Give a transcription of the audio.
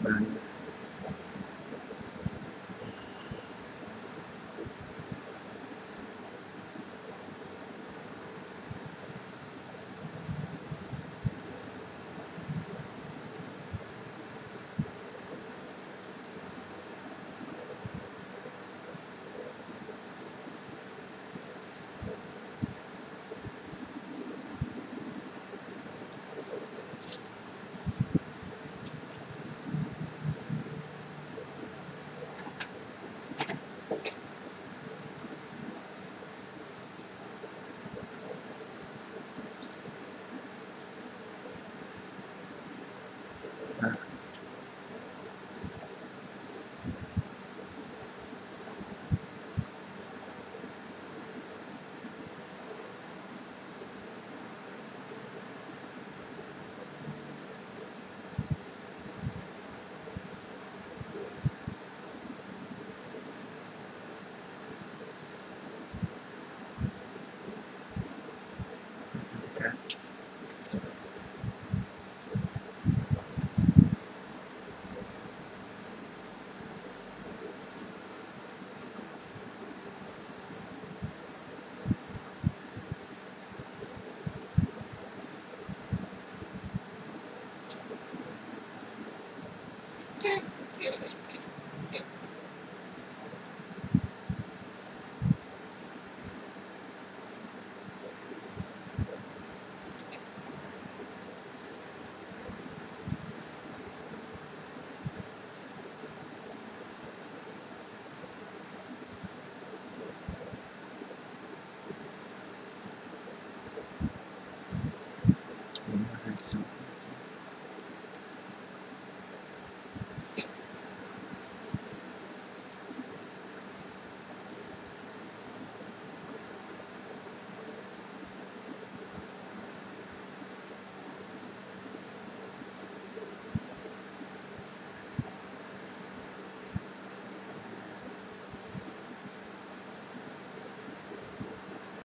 Bye.